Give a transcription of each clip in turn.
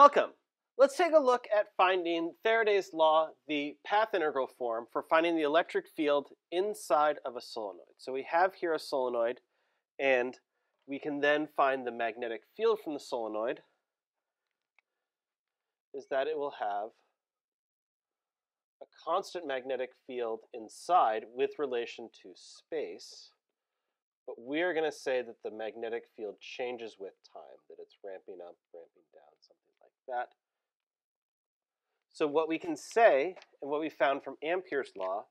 Welcome. Let's take a look at finding Faraday's law, the path integral form for finding the electric field inside of a solenoid. So we have here a solenoid, and we can then find the magnetic field from the solenoid is that it will have a constant magnetic field inside with relation to space. But we're going to say that the magnetic field changes with time, that it's ramping up, ramping down, something that. So what we can say, and what we found from Ampere's law,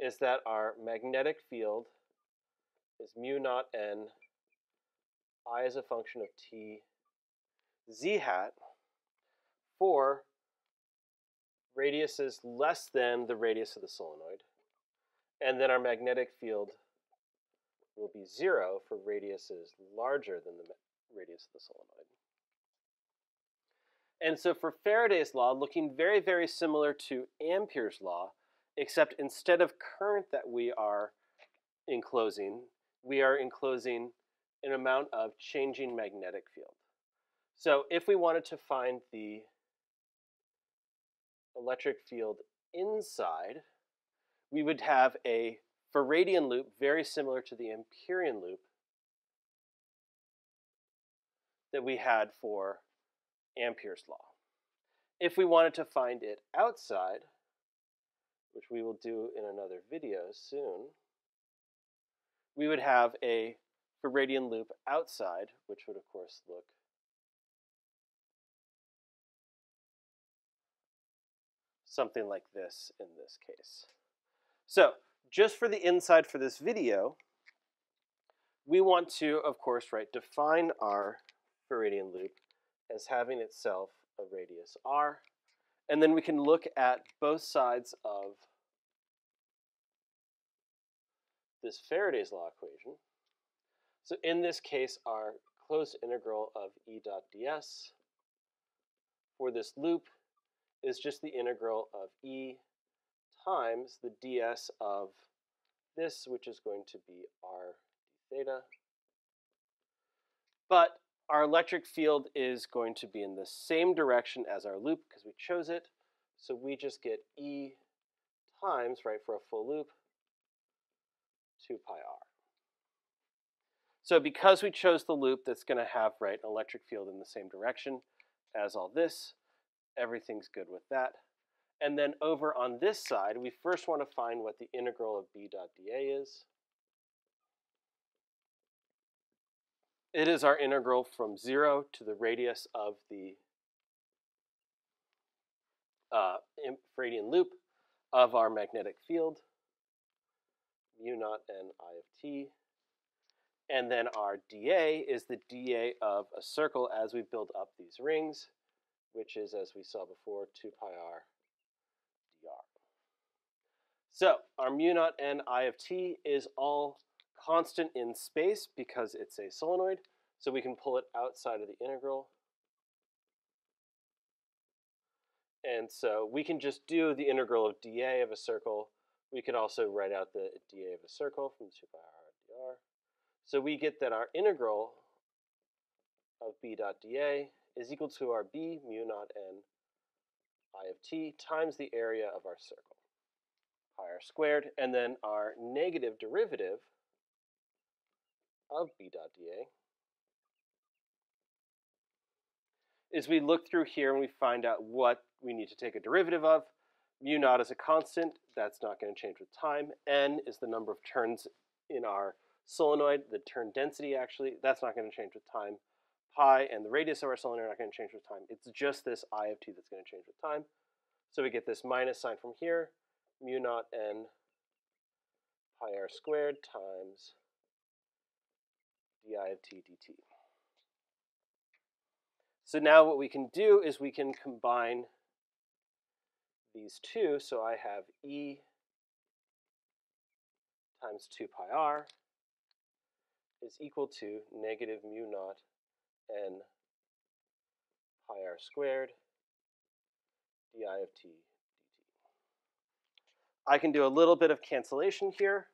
is that our magnetic field is mu naught n i as a function of t z hat for radiuses less than the radius of the solenoid. And then our magnetic field will be zero for radiuses larger than the radius of the solenoid. And so for Faraday's law, looking very, very similar to Ampere's law, except instead of current that we are enclosing, we are enclosing an amount of changing magnetic field. So if we wanted to find the electric field inside, we would have a Faradian loop very similar to the Amperian loop that we had for Ampere's law. If we wanted to find it outside, which we will do in another video soon, we would have a Faradian loop outside, which would of course look something like this in this case. So just for the inside for this video, we want to, of course, right, define our Faradian loop as having itself a radius r. And then we can look at both sides of this Faraday's law equation. So in this case, our closed integral of E dot ds for this loop is just the integral of E times the ds of this, which is going to be r theta. But our electric field is going to be in the same direction as our loop because we chose it. So we just get E times, right, for a full loop, 2 pi r. So because we chose the loop that's going to have, right, an electric field in the same direction as all this, everything's good with that. And then over on this side, we first want to find what the integral of b dot dA is. It is our integral from 0 to the radius of the uh, Faradian loop of our magnetic field, mu naught n I of t. And then our dA is the dA of a circle as we build up these rings which is, as we saw before, 2 pi r dr. So our mu naught n I of t is all constant in space because it's a solenoid, so we can pull it outside of the integral. And so we can just do the integral of dA of a circle. We could also write out the dA of a circle from 2 pi r dr. So we get that our integral of b dot dA is equal to our b mu naught n i of t times the area of our circle, pi r squared, and then our negative derivative of b dot dA is we look through here and we find out what we need to take a derivative of. Mu naught is a constant, that's not going to change with time. N is the number of turns in our solenoid, the turn density actually, that's not going to change with time pi and the radius of our solenoid are not going to change with time. It's just this I of t that's going to change with time. So we get this minus sign from here, mu naught n pi r squared times di of t dt. So now what we can do is we can combine these two. So I have e times 2 pi r is equal to negative mu naught n pi r squared di of t dt. I can do a little bit of cancellation here.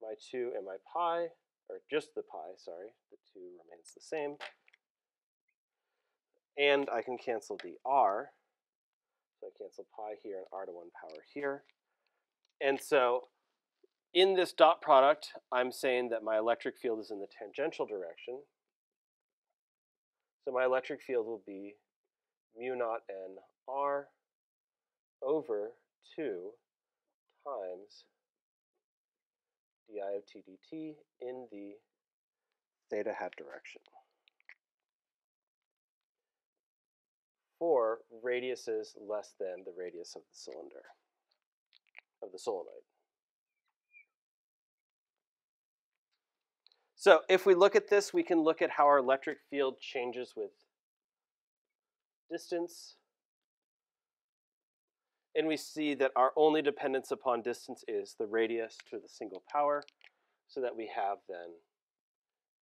My 2 and my pi, or just the pi, sorry, the 2 remains the same. and I can cancel the r. So I cancel pi here and r to 1 power here. And so in this dot product, I'm saying that my electric field is in the tangential direction. So my electric field will be mu naught n r over 2 times di of t dt in the theta hat direction. For radiuses less than the radius of the cylinder, of the solenoid. So if we look at this, we can look at how our electric field changes with distance. And we see that our only dependence upon distance is the radius to the single power, so that we have then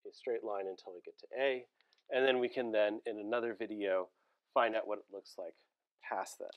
a straight line until we get to A. And then we can then, in another video, find out what it looks like past that.